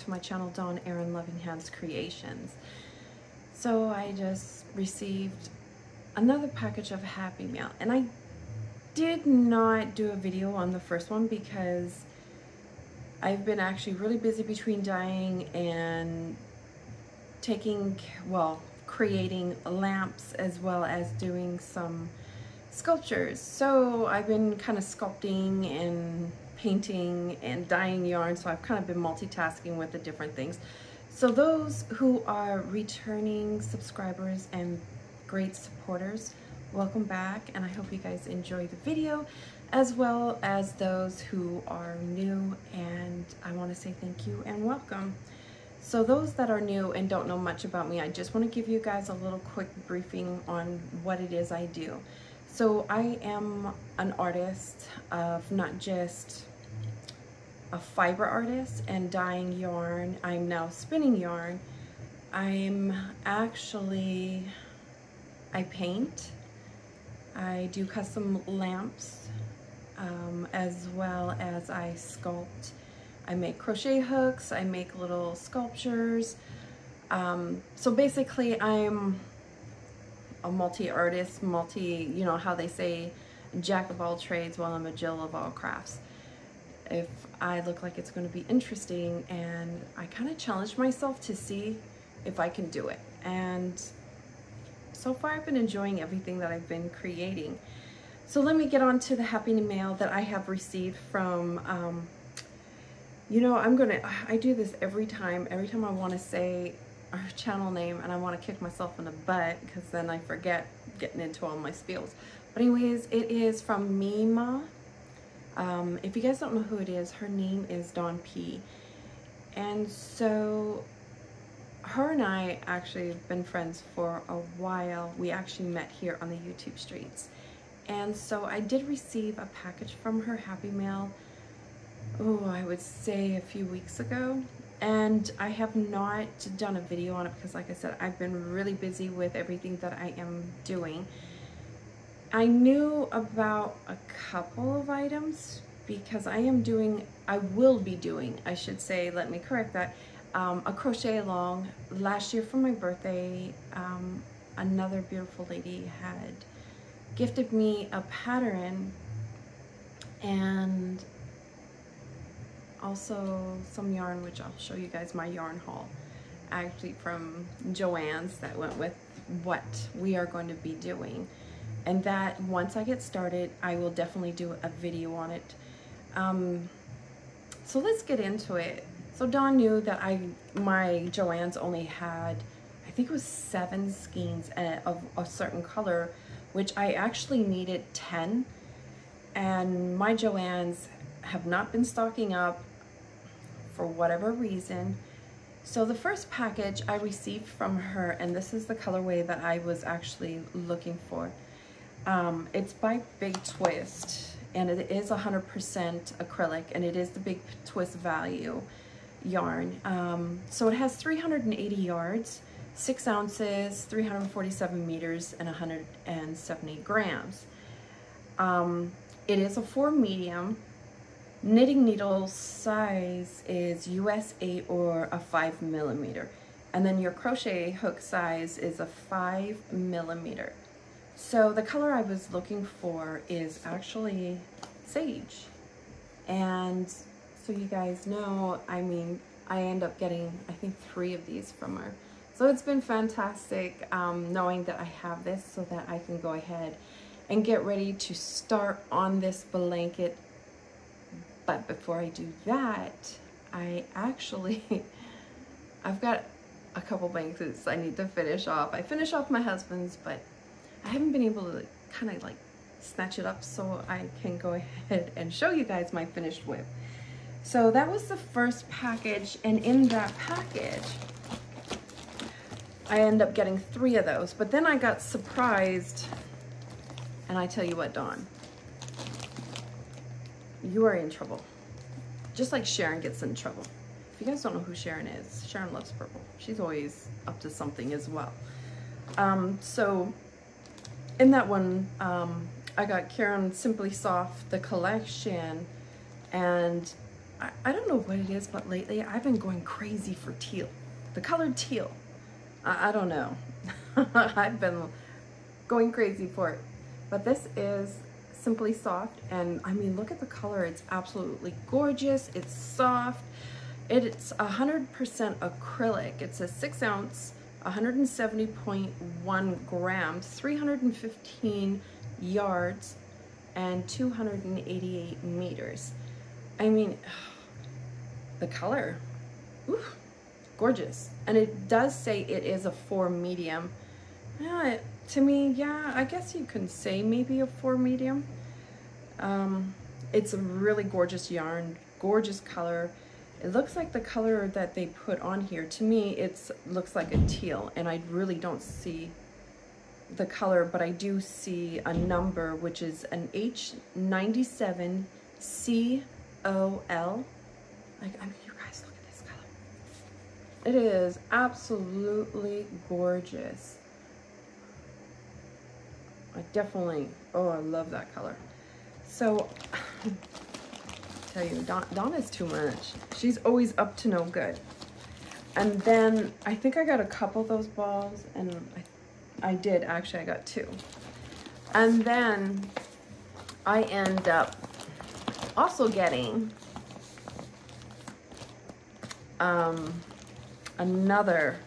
to my channel Dawn Aaron Loving Hands Creations. So I just received another package of Happy Mail and I did not do a video on the first one because I've been actually really busy between dyeing and taking, well, creating lamps as well as doing some sculptures. So I've been kind of sculpting and painting and dyeing yarn, so I've kind of been multitasking with the different things. So those who are returning subscribers and great supporters, welcome back and I hope you guys enjoy the video as well as those who are new and I want to say thank you and welcome. So those that are new and don't know much about me, I just want to give you guys a little quick briefing on what it is I do. So I am an artist of not just a fiber artist and dyeing yarn. I'm now spinning yarn. I'm actually, I paint. I do custom lamps um, as well as I sculpt. I make crochet hooks, I make little sculptures. Um, so basically I'm a multi-artist, multi, you know how they say jack of all trades while I'm a Jill of all crafts if I look like it's going to be interesting and I kind of challenged myself to see if I can do it. And so far I've been enjoying everything that I've been creating. So let me get on to the happy mail that I have received from um, you know I'm gonna I do this every time every time I want to say our channel name and I want to kick myself in the butt because then I forget getting into all my spiels. But anyways it is from Meemaw um, if you guys don't know who it is, her name is Dawn P. And so her and I actually have been friends for a while. We actually met here on the YouTube streets. And so I did receive a package from her Happy Mail, oh, I would say a few weeks ago. And I have not done a video on it because like I said, I've been really busy with everything that I am doing. I knew about a couple of items because I am doing, I will be doing, I should say, let me correct that, um, a crochet along. Last year for my birthday, um, another beautiful lady had gifted me a pattern and also some yarn, which I'll show you guys my yarn haul, actually from Joann's that went with what we are going to be doing and that once I get started I will definitely do a video on it. Um, so let's get into it. So Dawn knew that I my Joann's only had I think it was seven skeins uh, of a certain color which I actually needed 10 and my Joann's have not been stocking up for whatever reason. So the first package I received from her, and this is the colorway that I was actually looking for. Um, it's by Big Twist and it is 100% acrylic and it is the Big Twist value yarn. Um, so it has 380 yards, 6 ounces, 347 meters, and 170 grams. Um, it is a 4 medium. Knitting needle size is US 8 or a 5 millimeter. And then your crochet hook size is a 5 millimeter. So the color I was looking for is actually sage. And so you guys know, I mean, I end up getting, I think, three of these from her. So it's been fantastic um, knowing that I have this so that I can go ahead and get ready to start on this blanket. But before I do that, I actually, I've got a couple blankets I need to finish off. I finish off my husband's, but I haven't been able to kind of like snatch it up so I can go ahead and show you guys my finished whip. So that was the first package and in that package I end up getting three of those. But then I got surprised and I tell you what Dawn you are in trouble. Just like Sharon gets in trouble. If you guys don't know who Sharon is Sharon loves purple. She's always up to something as well. Um, so in that one, um, I got Caron Simply Soft, the collection, and I, I don't know what it is, but lately I've been going crazy for teal. The color teal. I, I don't know. I've been going crazy for it. But this is Simply Soft. And I mean, look at the color. It's absolutely gorgeous. It's soft. It's 100% acrylic. It's a six ounce, 170.1 grams, 315 yards, and 288 meters. I mean, the color, ooh, gorgeous. And it does say it is a four medium. Yeah, to me, yeah, I guess you can say maybe a four medium. Um, it's a really gorgeous yarn, gorgeous color. It looks like the color that they put on here. To me, it looks like a teal, and I really don't see the color, but I do see a number, which is an H97COL. Like, I mean, you guys, look at this color. It is absolutely gorgeous. I definitely, oh, I love that color. So, tell you, Dawn, Donna's too much. She's always up to no good. And then I think I got a couple of those balls and I, I did actually, I got two. And then I end up also getting um, another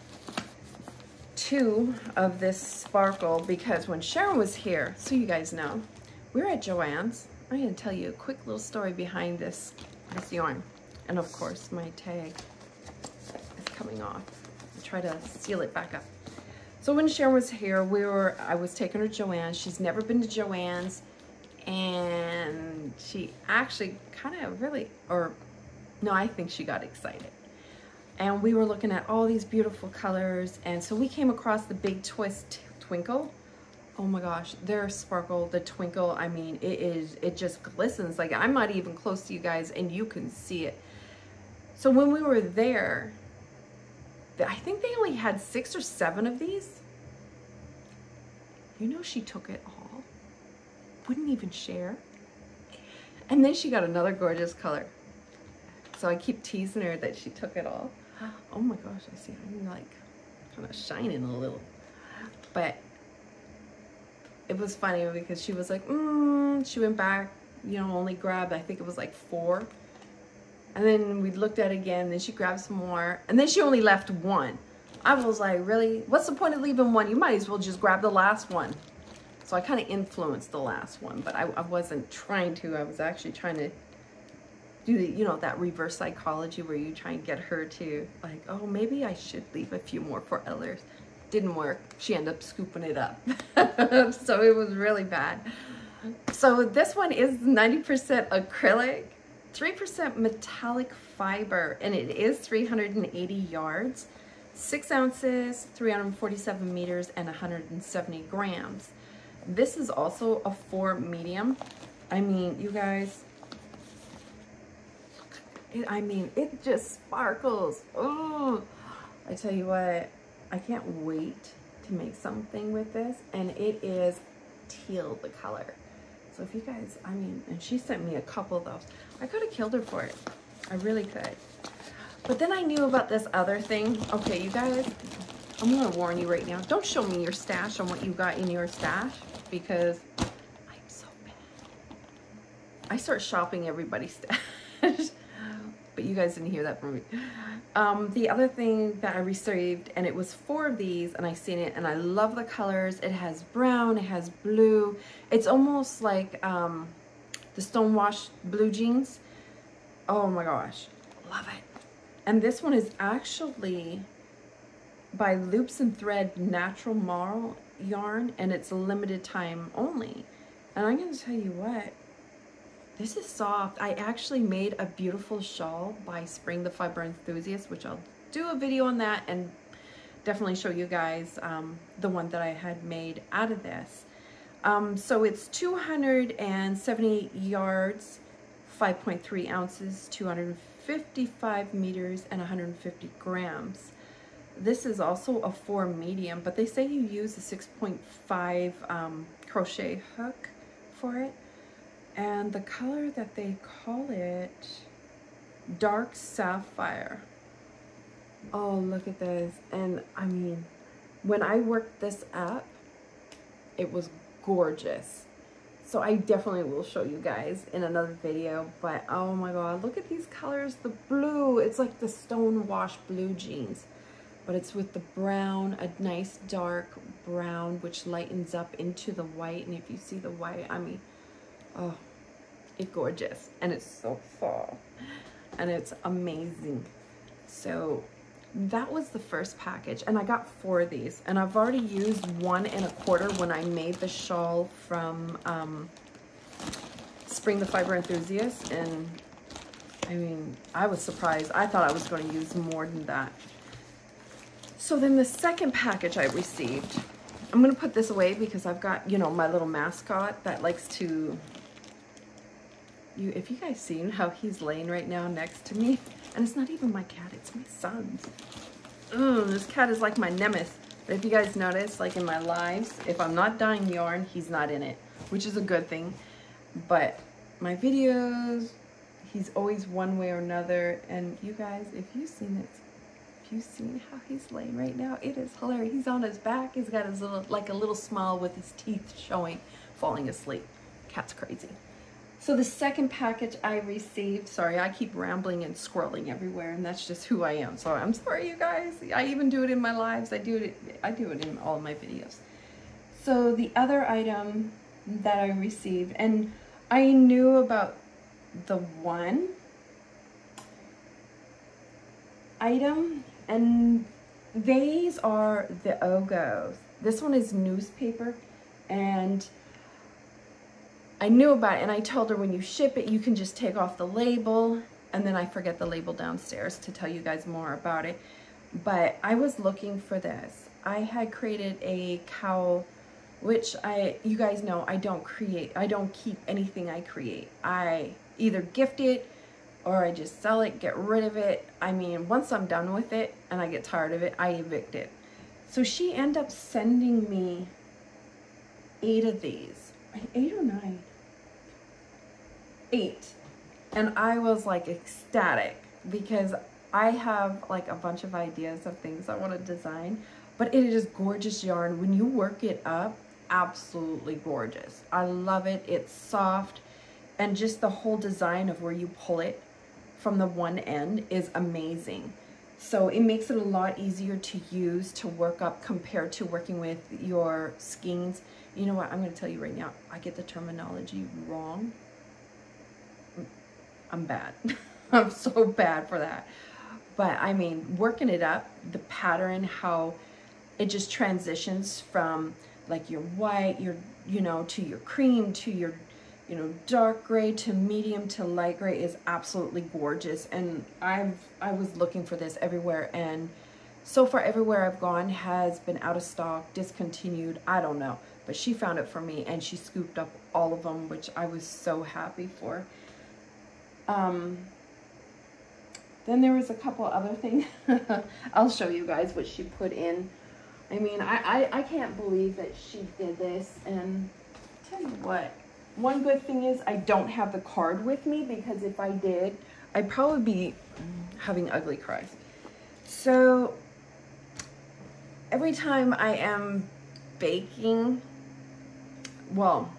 two of this sparkle because when Sharon was here, so you guys know, we were at Joann's I'm to tell you a quick little story behind this, this yarn. And of course, my tag is coming off. I'll try to seal it back up. So when Sharon was here, we were, I was taking her to Joann's. She's never been to Joann's, And she actually kind of really, or no, I think she got excited. And we were looking at all these beautiful colors. And so we came across the Big Twist Twinkle oh my gosh their sparkle the twinkle i mean it is it just glistens. Like i'm not even close to you guys and you can see it. So when we were there i think they only had six or seven of these. You know she took it all. Wouldn't even share. And then she got another gorgeous color. So i keep teasing her that she took it all. Oh my gosh i see i'm like kind of shining a little. But it was funny because she was like, mm, she went back, you know, only grabbed, I think it was like four. And then we looked at it again, then she grabbed some more, and then she only left one. I was like, really? What's the point of leaving one? You might as well just grab the last one. So I kind of influenced the last one, but I, I wasn't trying to. I was actually trying to do the, you know, that reverse psychology where you try and get her to like, oh, maybe I should leave a few more for others didn't work. She ended up scooping it up. so it was really bad. So this one is 90% acrylic, 3% metallic fiber, and it is 380 yards, 6 ounces, 347 meters, and 170 grams. This is also a 4 medium. I mean, you guys, I mean, it just sparkles. Oh, I tell you what, I can't wait to make something with this. And it is teal, the color. So if you guys, I mean, and she sent me a couple of those. I could have killed her for it. I really could. But then I knew about this other thing. Okay, you guys, I'm to warn you right now. Don't show me your stash on what you got in your stash because I'm so bad. I start shopping everybody's stash but you guys didn't hear that from me. Um, the other thing that I received, and it was four of these, and I seen it, and I love the colors. It has brown, it has blue. It's almost like um, the Stonewash blue jeans. Oh my gosh, love it. And this one is actually by Loops and Thread Natural Marl yarn, and it's limited time only. And I'm gonna tell you what, this is soft. I actually made a beautiful shawl by Spring the Fiber Enthusiast, which I'll do a video on that and definitely show you guys um, the one that I had made out of this. Um, so it's 270 yards, 5.3 ounces, 255 meters, and 150 grams. This is also a four medium, but they say you use a 6.5 um, crochet hook for it. And the color that they call it, Dark Sapphire. Oh, look at this. And I mean, when I worked this up, it was gorgeous. So I definitely will show you guys in another video. But oh my god, look at these colors. The blue, it's like the stone wash blue jeans. But it's with the brown, a nice dark brown, which lightens up into the white. And if you see the white, I mean, oh, it's gorgeous. And it's so fall. And it's amazing. So that was the first package and I got four of these and I've already used one and a quarter when I made the shawl from um, Spring the Fiber Enthusiast and I mean I was surprised I thought I was going to use more than that so then the second package I received I'm gonna put this away because I've got you know my little mascot that likes to you if you guys seen how he's laying right now next to me and it's not even my cat, it's my son's. Ugh, this cat is like my nemesis. But if you guys notice, like in my lives, if I'm not dyeing yarn, he's not in it, which is a good thing. But my videos, he's always one way or another. And you guys, if you've seen it, if you've seen how he's laying right now, it is hilarious. He's on his back. He's got his little, like a little smile with his teeth showing, falling asleep. Cat's crazy. So the second package I received, sorry, I keep rambling and scrolling everywhere and that's just who I am. So I'm sorry you guys. I even do it in my lives. I do it I do it in all my videos. So the other item that I received and I knew about the one item and these are the Ogos. This one is newspaper and I knew about it and I told her when you ship it, you can just take off the label and then I forget the label downstairs to tell you guys more about it. But I was looking for this. I had created a cowl, which I, you guys know, I don't create, I don't keep anything I create. I either gift it or I just sell it, get rid of it. I mean, once I'm done with it and I get tired of it, I evict it. So she ended up sending me eight of these, eight or nine eight. And I was like ecstatic because I have like a bunch of ideas of things I want to design, but it is gorgeous yarn. When you work it up, absolutely gorgeous. I love it. It's soft and just the whole design of where you pull it from the one end is amazing. So it makes it a lot easier to use to work up compared to working with your skeins. You know what, I'm gonna tell you right now, I get the terminology wrong I'm bad. I'm so bad for that. But I mean, working it up, the pattern, how it just transitions from like your white, your, you know, to your cream, to your, you know, dark gray to medium to light gray is absolutely gorgeous. And I've, I was looking for this everywhere and so far everywhere I've gone has been out of stock, discontinued, I don't know. But she found it for me and she scooped up all of them, which I was so happy for. Um, then there was a couple other things. I'll show you guys what she put in. I mean, I, I, I can't believe that she did this. And tell you what, one good thing is I don't have the card with me because if I did, I'd probably be having ugly cries. So every time I am baking, well,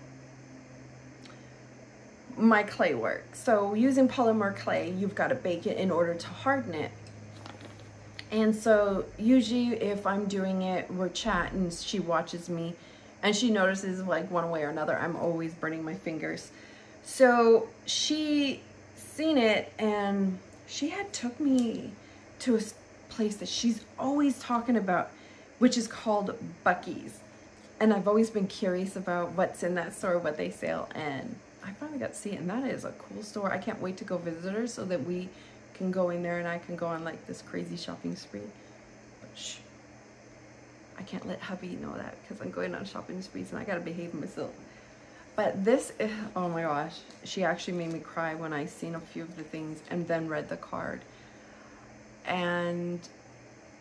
my clay work. So using polymer clay, you've got to bake it in order to harden it. And so usually if I'm doing it, we're chatting, she watches me and she notices like one way or another, I'm always burning my fingers. So she seen it and she had took me to a place that she's always talking about, which is called Buc-ee's. And I've always been curious about what's in that store, what they sell, and I finally got to see it, and that is a cool store. I can't wait to go visit her so that we can go in there and I can go on like this crazy shopping spree. But shh, I can't let hubby know that because I'm going on shopping sprees and I gotta behave myself. But this, eh, oh my gosh, she actually made me cry when I seen a few of the things and then read the card. And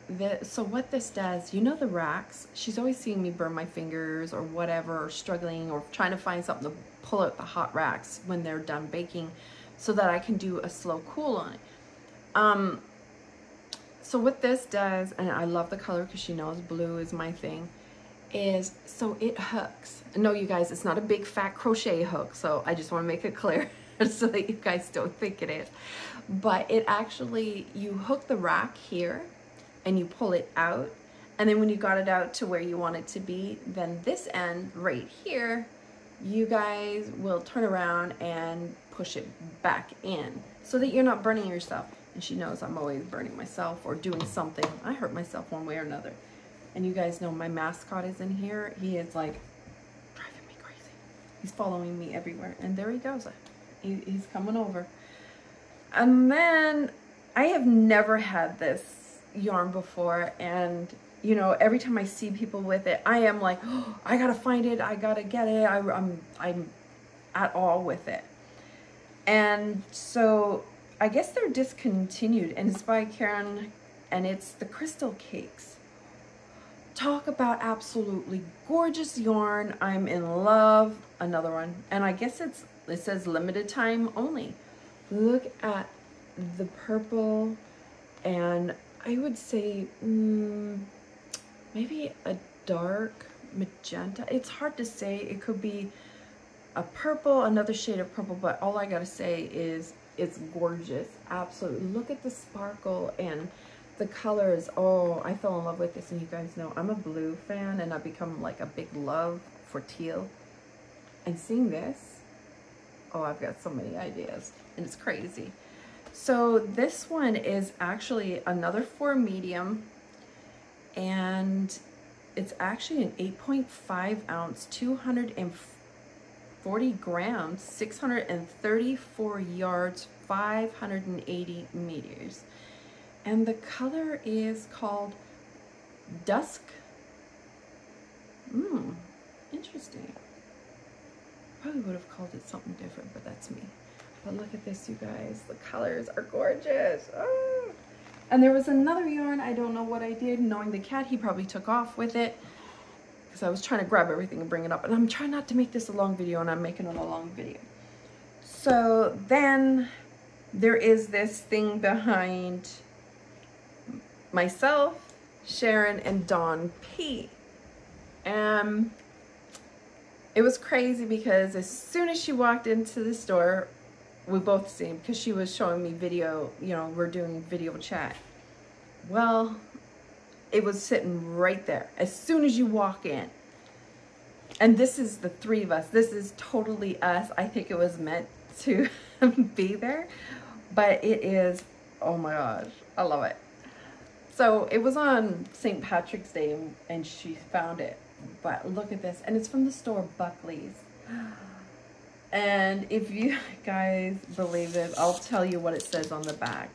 the, so what this does, you know the racks? She's always seeing me burn my fingers or whatever, or struggling or trying to find something to pull out the hot racks when they're done baking so that I can do a slow cool on it. Um, so what this does, and I love the color because she knows blue is my thing, is so it hooks. No, you guys, it's not a big fat crochet hook, so I just want to make it clear so that you guys don't think it is. But it actually, you hook the rack here and you pull it out. And then when you got it out to where you want it to be, then this end right here, you guys will turn around and push it back in so that you're not burning yourself. And she knows I'm always burning myself or doing something. I hurt myself one way or another. And you guys know my mascot is in here. He is like driving me crazy. He's following me everywhere. And there he goes. He, he's coming over. And then I have never had this yarn before. And, you know, every time I see people with it, I am like, oh, I gotta find it. I gotta get it. I, I'm, I'm at all with it. And so I guess they're discontinued and it's by Caron and it's the Crystal Cakes. Talk about absolutely gorgeous yarn. I'm in love. Another one. And I guess it's it says limited time only. Look at the purple and I would say mm, maybe a dark magenta. It's hard to say. It could be a purple, another shade of purple, but all I gotta say is it's gorgeous. Absolutely. Look at the sparkle and the colors. Oh, I fell in love with this. And you guys know I'm a blue fan and I've become like a big love for teal. And seeing this, oh, I've got so many ideas and it's crazy. So this one is actually another four medium and it's actually an 8.5 ounce, 240 grams, 634 yards, 580 meters and the color is called Dusk. Mmm, interesting. Probably would have called it something different, but that's me. But look at this, you guys. The colors are gorgeous. Oh. And there was another yarn. I don't know what I did. Knowing the cat, he probably took off with it. Because I was trying to grab everything and bring it up. And I'm trying not to make this a long video, and I'm making it a long video. So then there is this thing behind myself, Sharon, and Dawn P. Um, it was crazy because as soon as she walked into the store, we both seen because she was showing me video, you know, we're doing video chat. Well, it was sitting right there as soon as you walk in. And this is the three of us. This is totally us. I think it was meant to be there, but it is, oh my gosh, I love it. So it was on St. Patrick's Day and she found it. But look at this. And it's from the store Buc-ee's. And if you guys believe this, I'll tell you what it says on the back.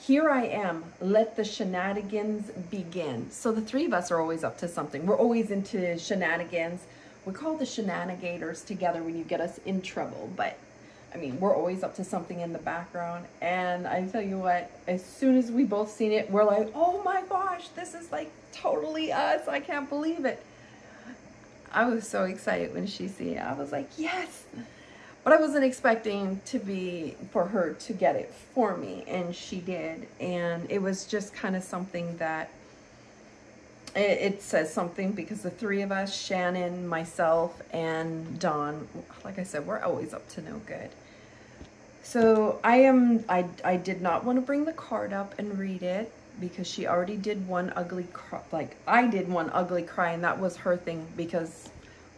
Here I am, let the shenanigans begin. So the three of us are always up to something. We're always into shenanigans. We call the shenanigators together when you get us in trouble, but I mean, we're always up to something in the background. And I tell you what, as soon as we both seen it, we're like, oh my gosh, this is like totally us. I can't believe it. I was so excited when she see it. I was like, yes. But I wasn't expecting to be, for her to get it for me. And she did. And it was just kind of something that it, it, says something because the three of us, Shannon, myself, and Dawn, like I said, we're always up to no good. So I am, I, I did not want to bring the card up and read it because she already did one ugly, cry, like I did one ugly cry and that was her thing because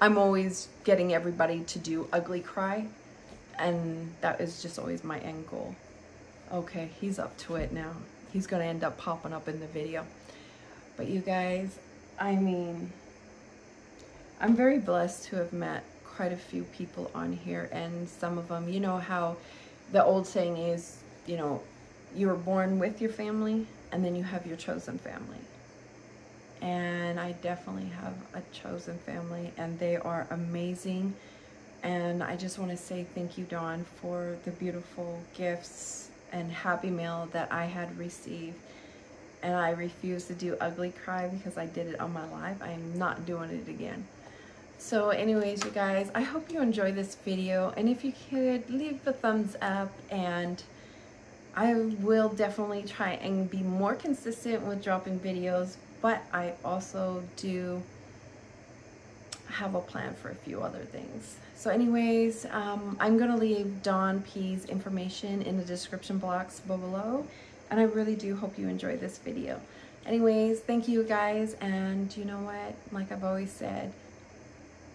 I'm always getting everybody to do ugly cry and that is just always my end goal. Okay, he's up to it now. He's to end up popping up in the video. But you guys, I mean, I'm very blessed to have met quite a few people on here and some of them, you know how the old saying is, you know, you were born with your family and then you have your chosen family. And I definitely have a chosen family and they are amazing. And I just want to say thank you, Dawn, for the beautiful gifts and happy mail that I had received and I refuse to do ugly cry because I did it on my live. I am not doing it again. So anyways, you guys, I hope you enjoy this video. And if you could, leave a thumbs up and I will definitely try and be more consistent with dropping videos, but I also do have a plan for a few other things. So anyways, um, I'm going to leave Dawn P's information in the description box below, and I really do hope you enjoy this video. Anyways, thank you guys, and you know what? Like I've always said,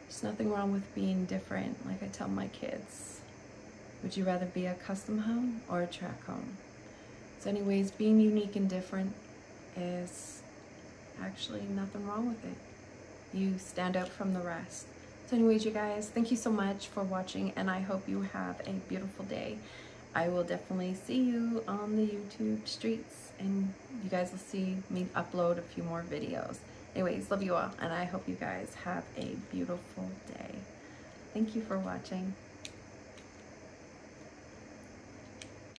there's nothing wrong with being different, like I tell my kids. Would you rather be a custom home or a track home? So anyways, being unique and different is actually nothing wrong with it. You stand out from the rest. So anyways, you guys, thank you so much for watching and I hope you have a beautiful day. I will definitely see you on the YouTube streets and you guys will see me upload a few more videos. Anyways, love you all and I hope you guys have a beautiful day. Thank you for watching.